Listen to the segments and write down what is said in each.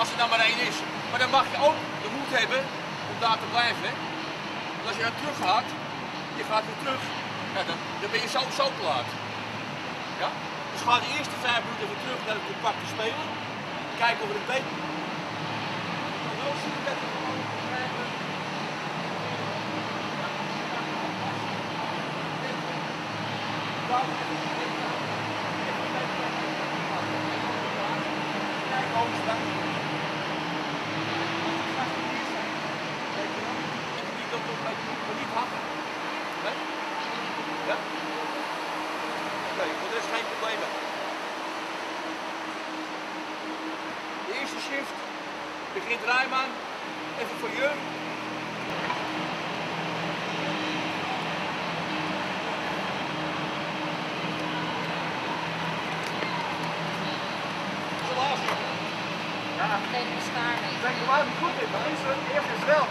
Als er dan maar één is. Maar dan mag je ook de moed hebben om daar te blijven. Want als je dan terug gaat, je gaat weer terug, ja, dan, dan ben je zo, zo te laat. Ja? Dus ga de eerste vijf minuten weer terug naar het compacte spelen. Kijken of het een beetje. Maar wel zien dat we gewoon krijgen. Ja? Oké, voor de rest geen problemen. De eerste shift Rijman. Even voor je. Laatste. Geen bescharing. Zeg je maar goed in, maar is het eerst is wel.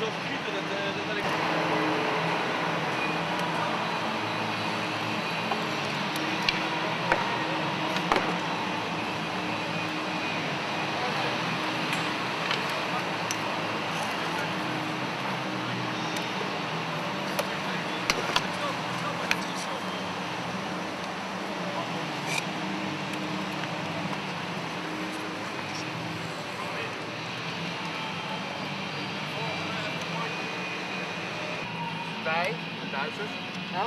Zo vergieten dat, eh, dat, dat ik.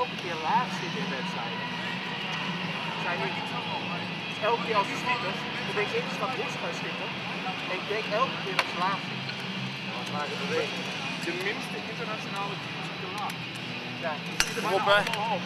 Elke keer laag zitten in wedstrijden. Zijn niet. Elke keer als ze schieten, dan denk ik eens wat Roes gaan schieten. En ik denk elke keer dat ze laag zitten. De minste internationale teams zitten laag. Ja, ziet er Kom op,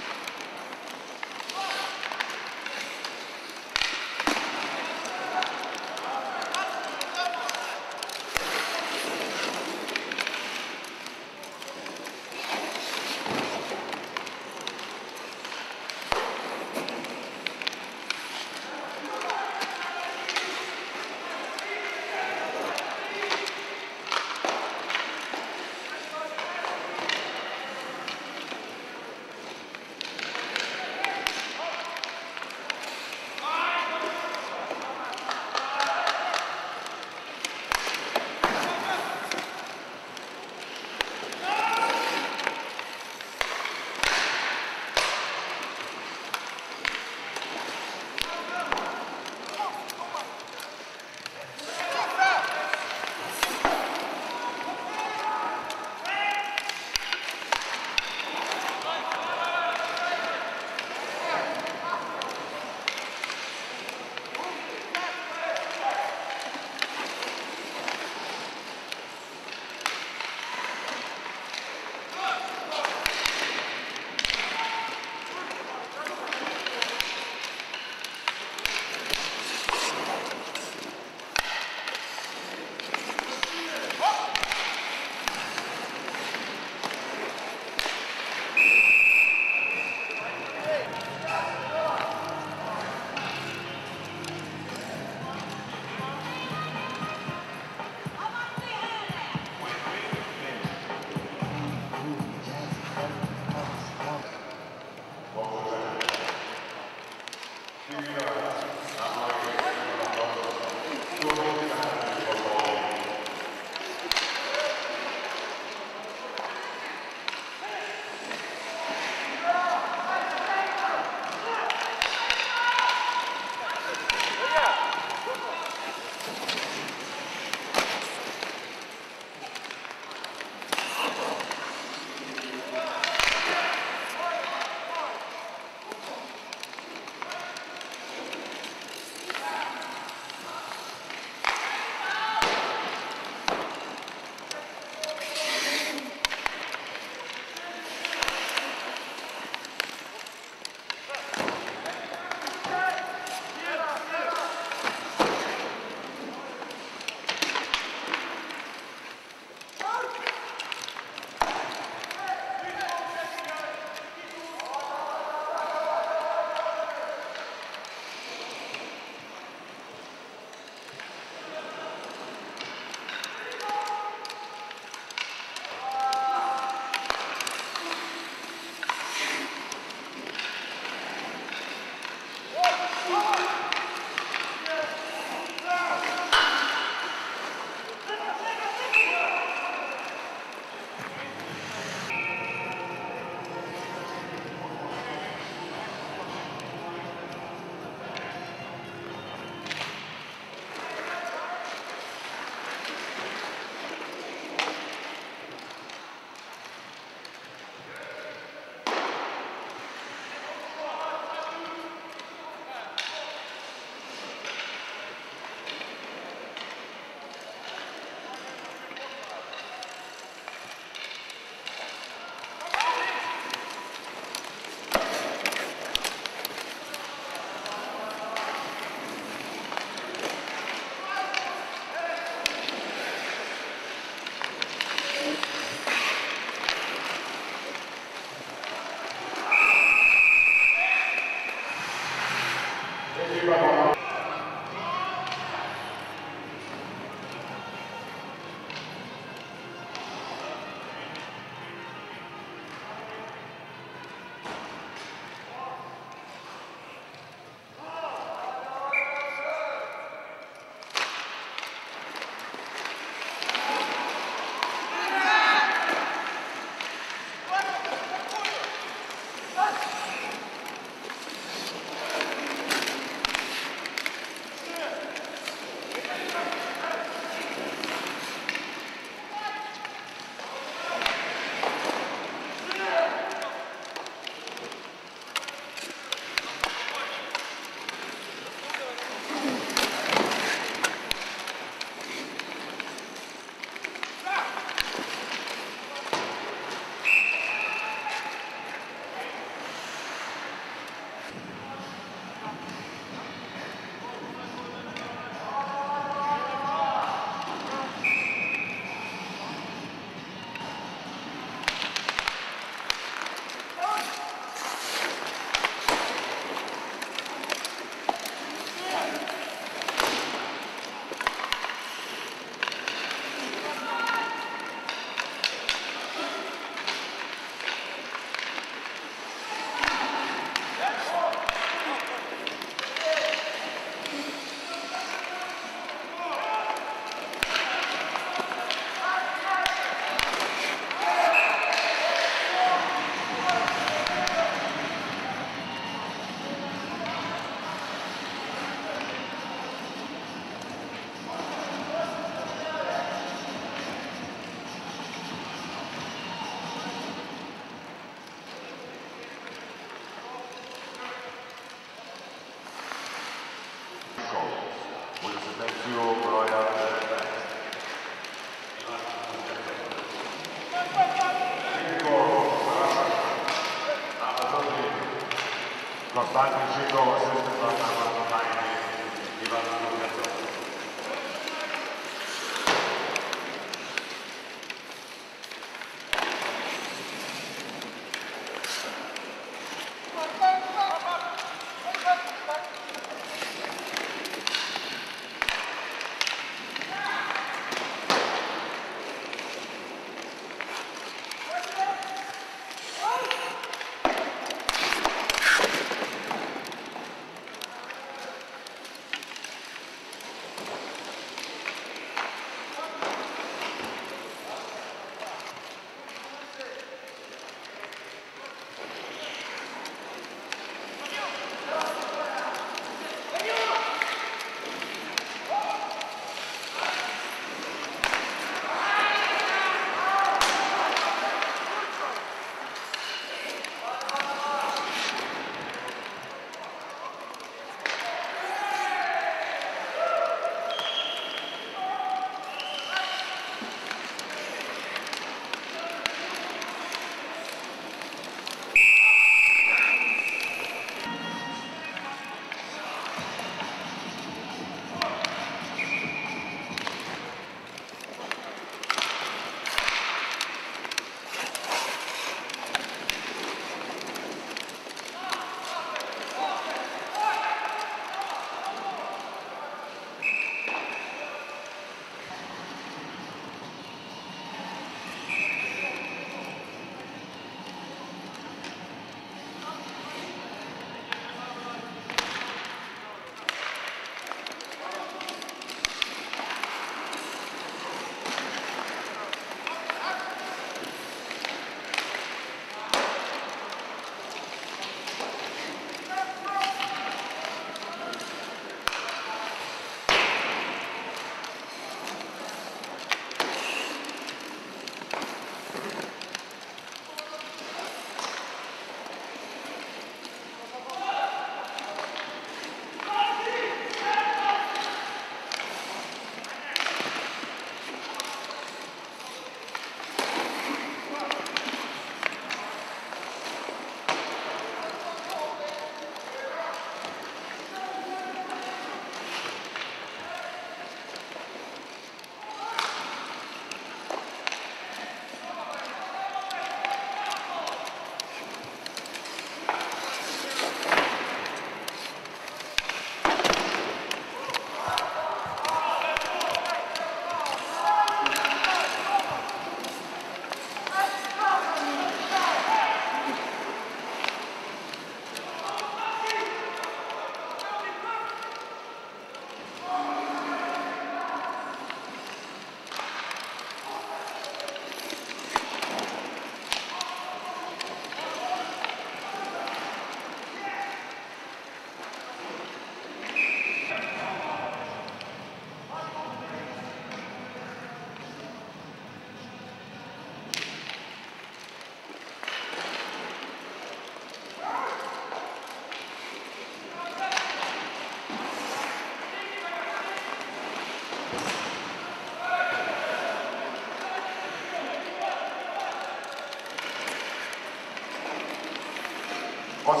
One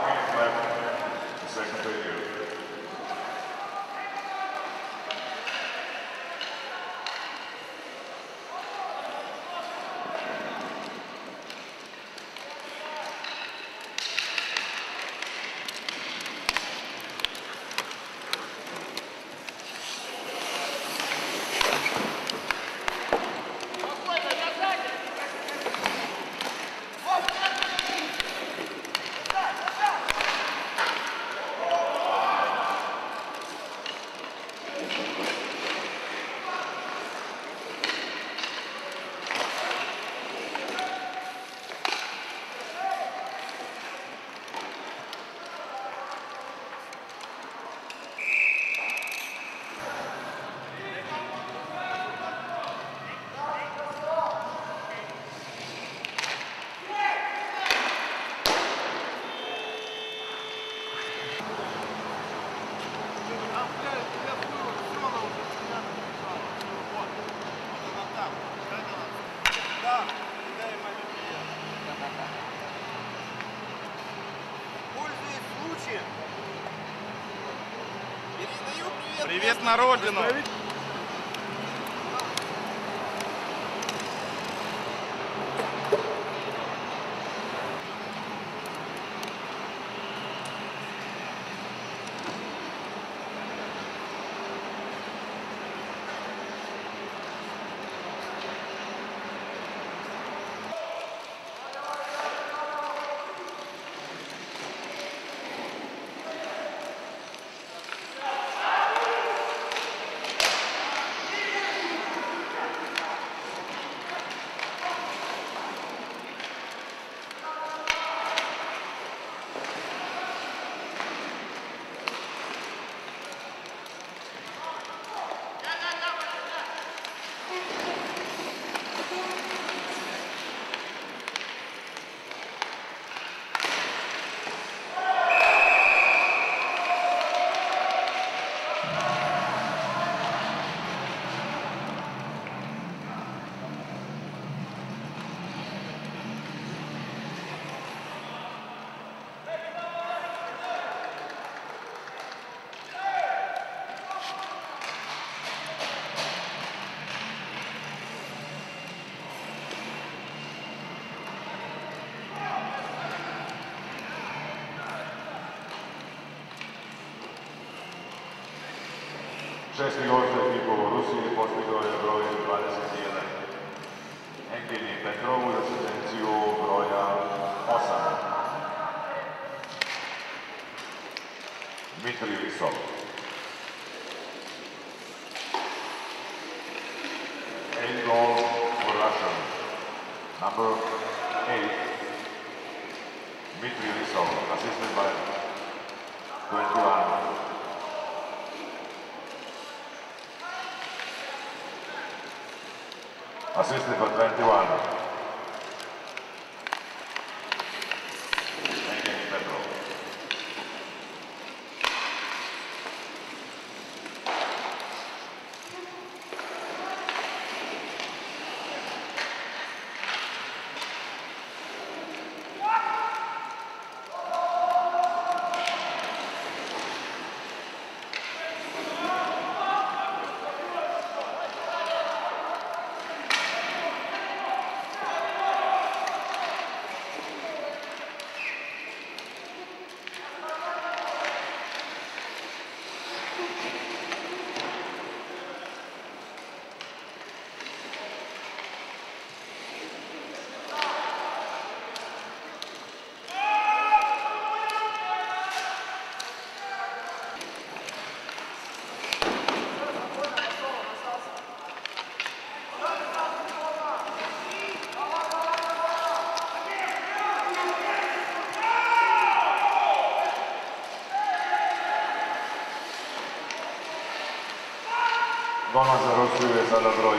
hand left, second figure. На родину! stressing out people. добро.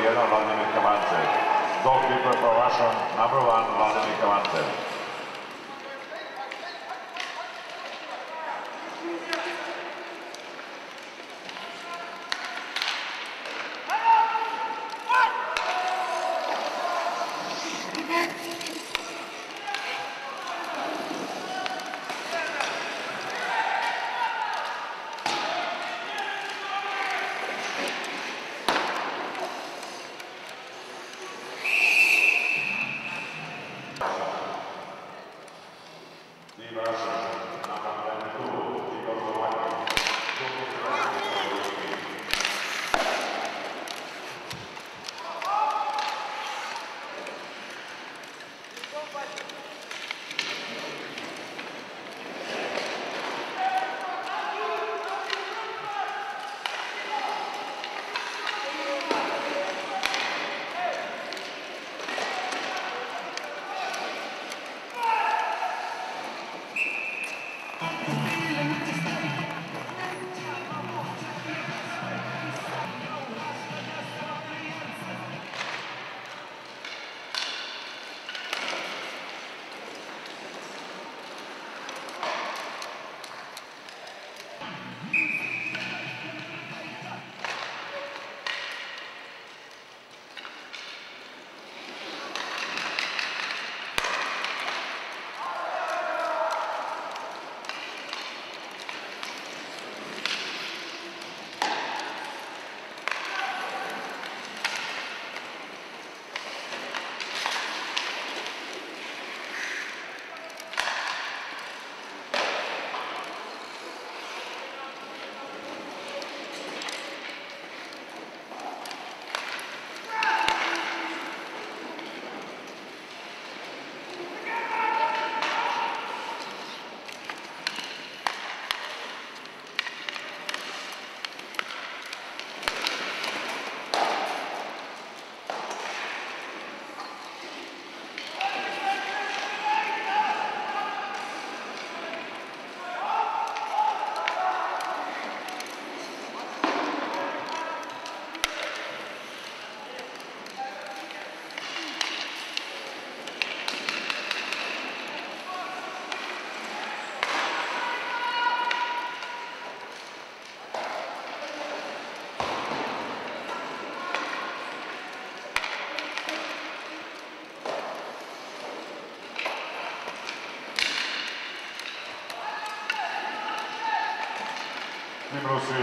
Rússia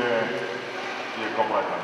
e a é completar.